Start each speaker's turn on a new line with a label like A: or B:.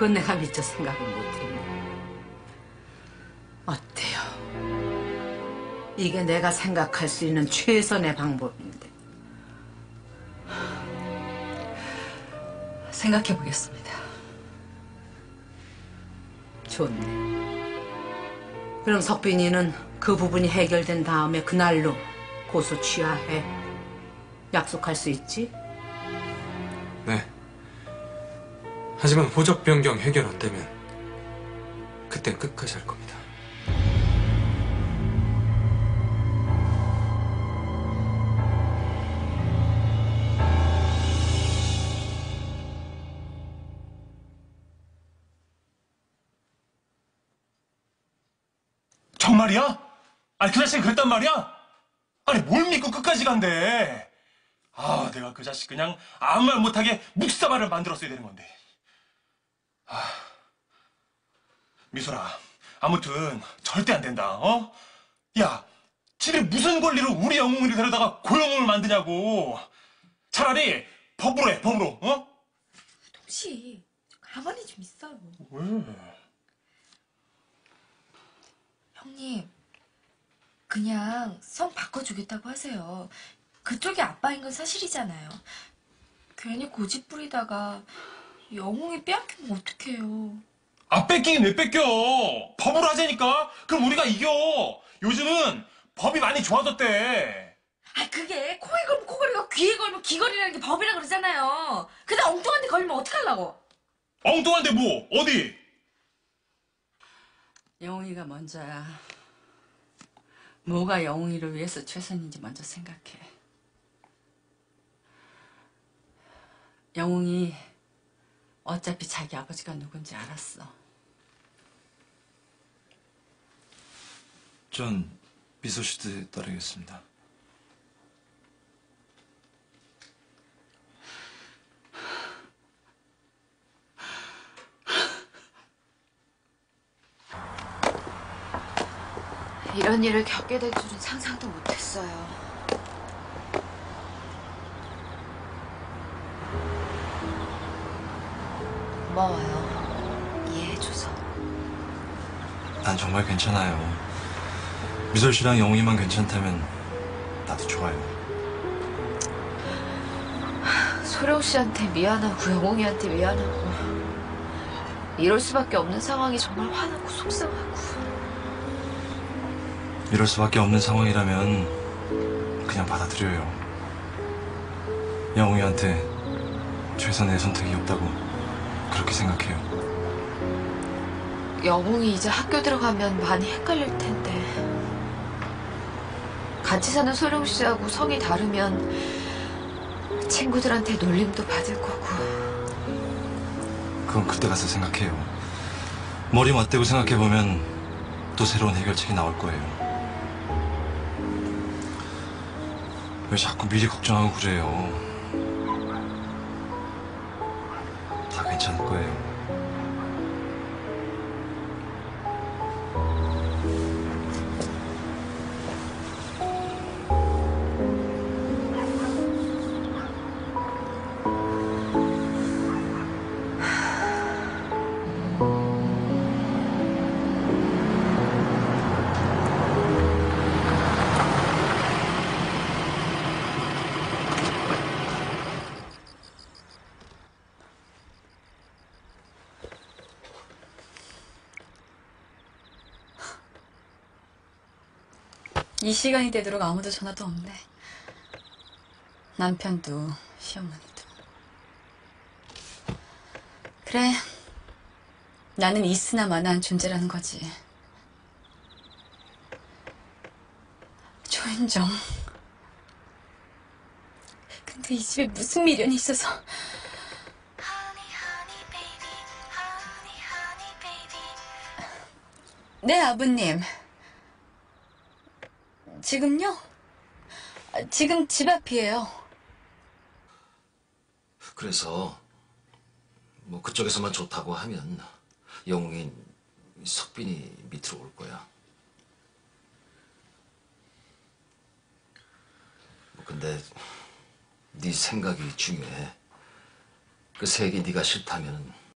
A: 그건 내가 미처 생각을 못했네. 어때요? 이게 내가 생각할 수 있는 최선의 방법인데.
B: 생각해 보겠습니다.
A: 좋네. 그럼 석빈이는 그 부분이 해결된 다음에 그날로 고소 취하해. 약속할 수 있지?
C: 네. 하지만 호적 변경 해결 안 되면 그땐 끝까지 할 겁니다.
D: 정말이야? 아니 그 자식이 그랬단 말이야? 아니 뭘 믿고 끝까지 간대? 아 내가 그 자식 그냥 아무 말 못하게 묵사발을 만들었어야 되는 건데. 아 미소라 아무튼 절대 안 된다. 어? 야 집에 무슨 권리로 우리 영웅이를 데려다가 고영웅을 만드냐고. 차라리 법으로 해 법으로. 어?
E: 혹시 가만히 좀 있어요.
D: 왜?
E: 형님, 그냥 성 바꿔주겠다고 하세요. 그쪽이 아빠인 건 사실이잖아요. 괜히 고집 부리다가 영웅이 빼앗기면 어떡해요.
D: 아 뺏기긴 왜 뺏겨? 법으로 하자니까. 그럼 우리가 이겨. 요즘은 법이 많이 좋아졌대.
E: 아 그게 코에 걸면 코걸이가 귀에 걸면 귀걸이라는 게 법이라 그러잖아요. 근데 엉뚱한 데 걸리면 어떡하려고?
D: 엉뚱한데 뭐 어디?
B: 영웅이가 먼저야. 뭐가 영웅이를 위해서 최선인지 먼저 생각해. 영웅이 어차피 자기 아버지가 누군지 알았어.
F: 전 미소 씨 뜻에 따르겠습니다.
G: 이런 일을 겪게 될 줄은 상상도 못했어요. 고마워요. 이해해줘서.
F: 난 정말 괜찮아요. 미솔 씨랑 영웅이만 괜찮다면 나도 좋아요.
G: 소령 씨한테 미안하고 영웅이한테 미안하고 이럴 수밖에 없는 상황이 정말 화나고 속상하고
F: 이럴 수밖에 없는 상황이라면 그냥 받아들여요. 영웅이한테 최선의 선택이 없다고 그렇게 생각해요.
G: 영웅이 이제 학교 들어가면 많이 헷갈릴 텐데 같이 사는 소령 씨하고 성이 다르면 친구들한테 놀림도 받을 거고
F: 그건 그때 가서 생각해요. 머리 맞대고 생각해보면 또 새로운 해결책이 나올 거예요. 왜 자꾸 미리 걱정하고 그래요? 다 괜찮을 거예요.
B: 이 시간이 되도록 아무도 전화도 없네. 남편도 시어머니도. 그래. 나는 있으나 마나한 존재라는 거지. 조인정. 근데 이 집에 무슨 미련이 있어서. 네, 아버님. 지금요? 아, 지금 집 앞이에요.
H: 그래서 뭐 그쪽에서만 좋다고 하면 영웅인 석빈이 밑으로 올 거야. 뭐 근데 네 생각이 중요해. 그 색이 네가 싫다면